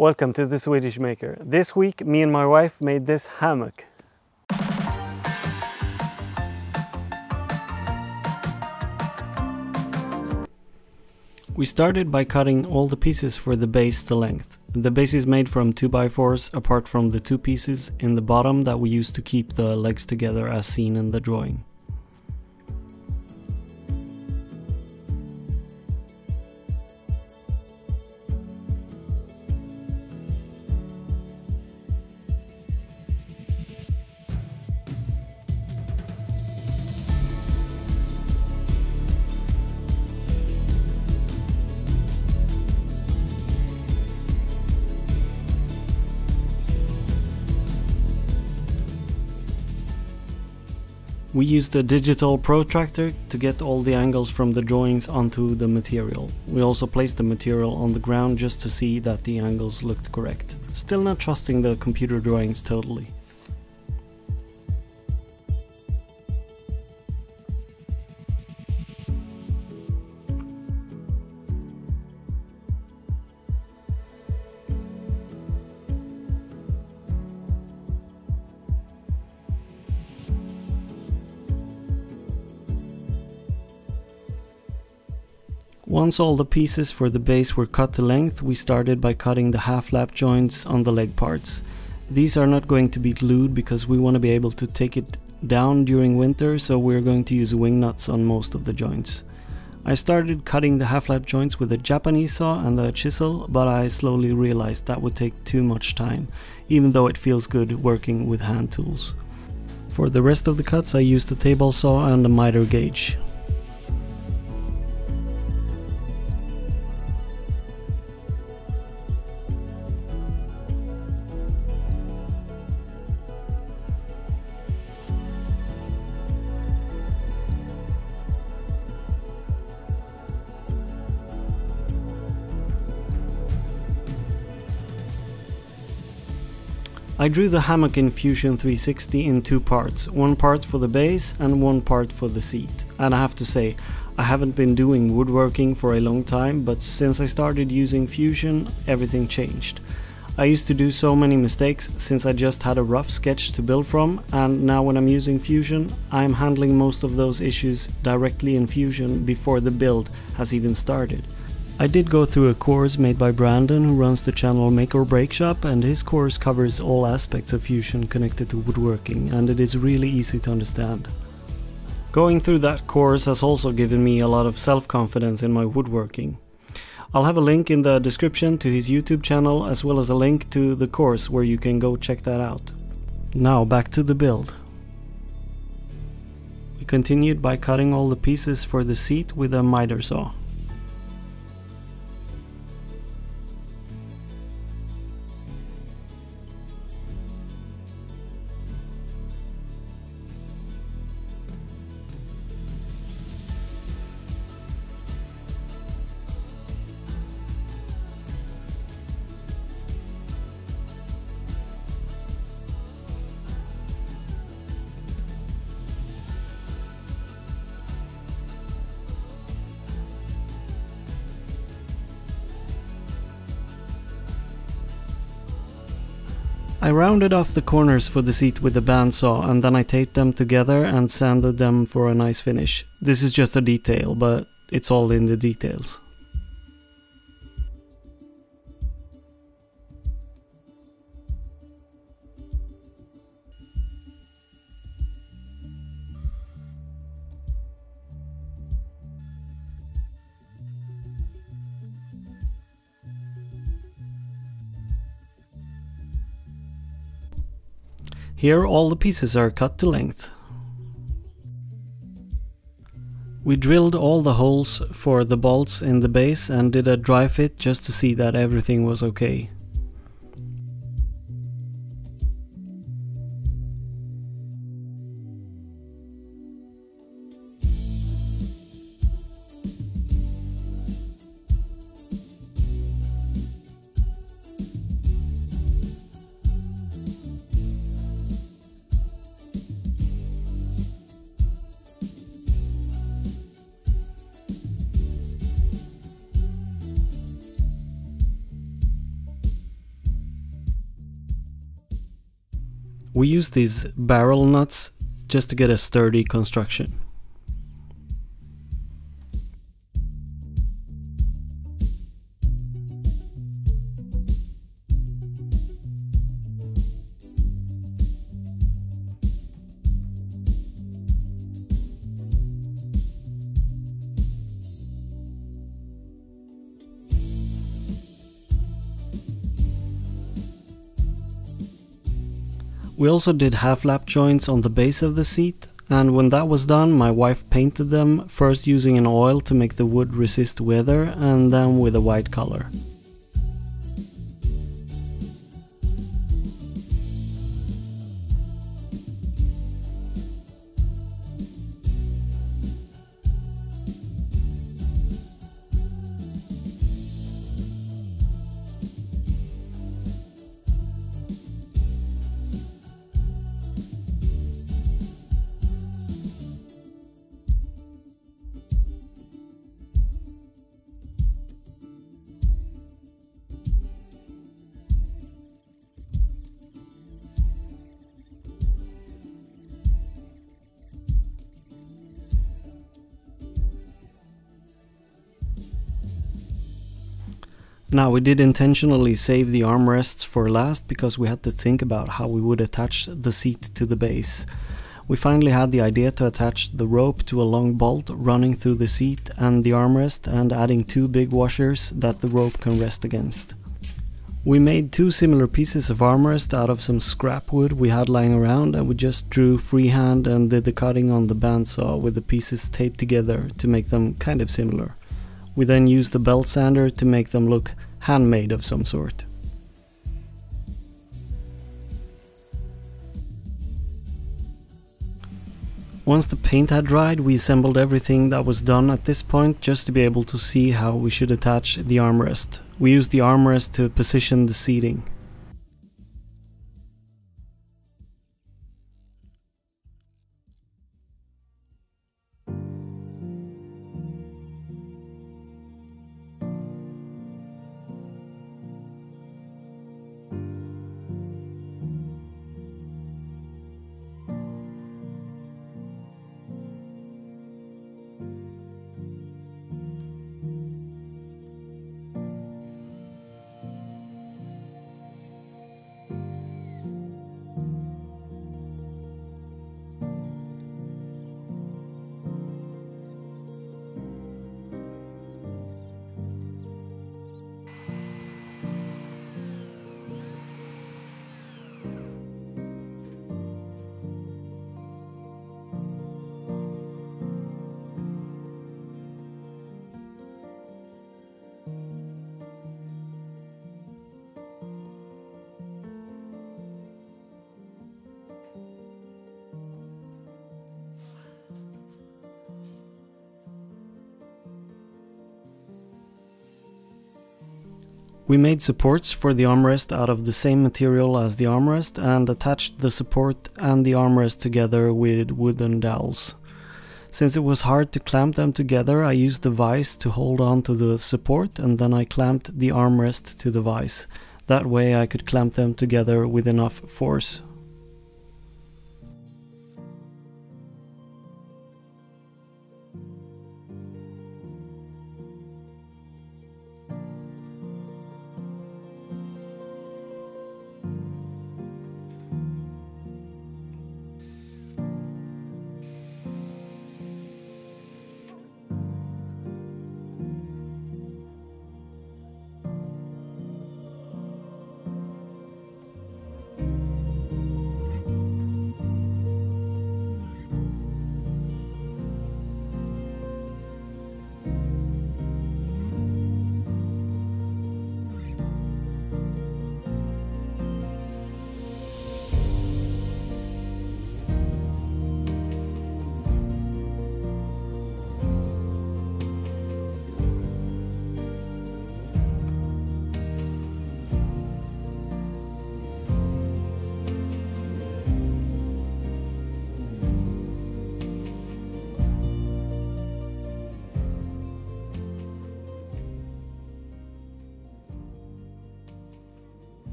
Welcome to the Swedish Maker. This week, me and my wife made this hammock. We started by cutting all the pieces for the base to length. The base is made from 2x4s apart from the two pieces in the bottom that we use to keep the legs together as seen in the drawing. We used a digital protractor to get all the angles from the drawings onto the material. We also placed the material on the ground just to see that the angles looked correct. Still not trusting the computer drawings totally. Once all the pieces for the base were cut to length, we started by cutting the half lap joints on the leg parts. These are not going to be glued because we want to be able to take it down during winter, so we're going to use wing nuts on most of the joints. I started cutting the half lap joints with a Japanese saw and a chisel, but I slowly realized that would take too much time, even though it feels good working with hand tools. For the rest of the cuts I used a table saw and a miter gauge. I drew the hammock in Fusion 360 in two parts, one part for the base and one part for the seat. And I have to say, I haven't been doing woodworking for a long time, but since I started using Fusion, everything changed. I used to do so many mistakes since I just had a rough sketch to build from, and now when I'm using Fusion, I'm handling most of those issues directly in Fusion before the build has even started. I did go through a course made by Brandon who runs the channel Make or Break Shop and his course covers all aspects of fusion connected to woodworking and it is really easy to understand. Going through that course has also given me a lot of self-confidence in my woodworking. I'll have a link in the description to his YouTube channel as well as a link to the course where you can go check that out. Now back to the build. We continued by cutting all the pieces for the seat with a miter saw. I rounded off the corners for the seat with a bandsaw and then I taped them together and sanded them for a nice finish. This is just a detail, but it's all in the details. Here all the pieces are cut to length. We drilled all the holes for the bolts in the base and did a dry fit just to see that everything was okay. We use these barrel nuts just to get a sturdy construction. We also did half lap joints on the base of the seat and when that was done my wife painted them first using an oil to make the wood resist weather and then with a white color. Now we did intentionally save the armrests for last because we had to think about how we would attach the seat to the base. We finally had the idea to attach the rope to a long bolt running through the seat and the armrest and adding two big washers that the rope can rest against. We made two similar pieces of armrest out of some scrap wood we had lying around and we just drew freehand and did the cutting on the bandsaw with the pieces taped together to make them kind of similar. We then used the belt sander to make them look handmade of some sort. Once the paint had dried, we assembled everything that was done at this point just to be able to see how we should attach the armrest. We used the armrest to position the seating. We made supports for the armrest out of the same material as the armrest and attached the support and the armrest together with wooden dowels. Since it was hard to clamp them together, I used the vise to hold on to the support and then I clamped the armrest to the vise. That way I could clamp them together with enough force.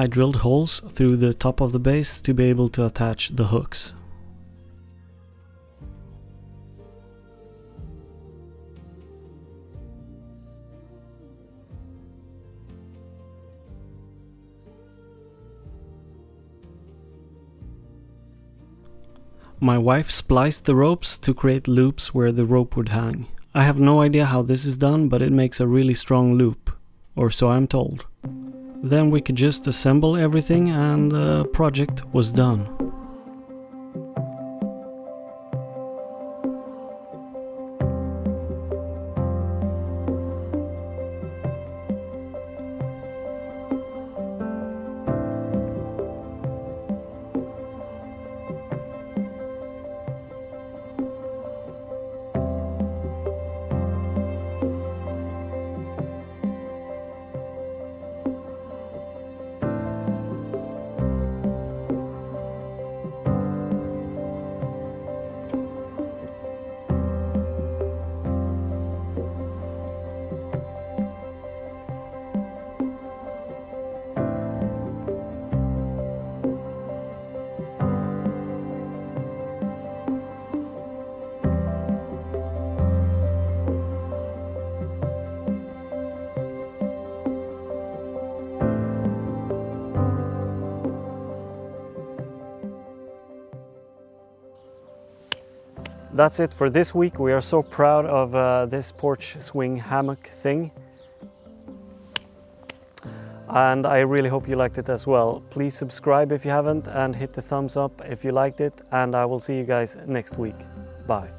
I drilled holes through the top of the base to be able to attach the hooks. My wife spliced the ropes to create loops where the rope would hang. I have no idea how this is done, but it makes a really strong loop, or so I'm told. Then we could just assemble everything and the project was done. That's it for this week. We are so proud of uh, this porch swing hammock thing. And I really hope you liked it as well. Please subscribe if you haven't and hit the thumbs up if you liked it. And I will see you guys next week. Bye.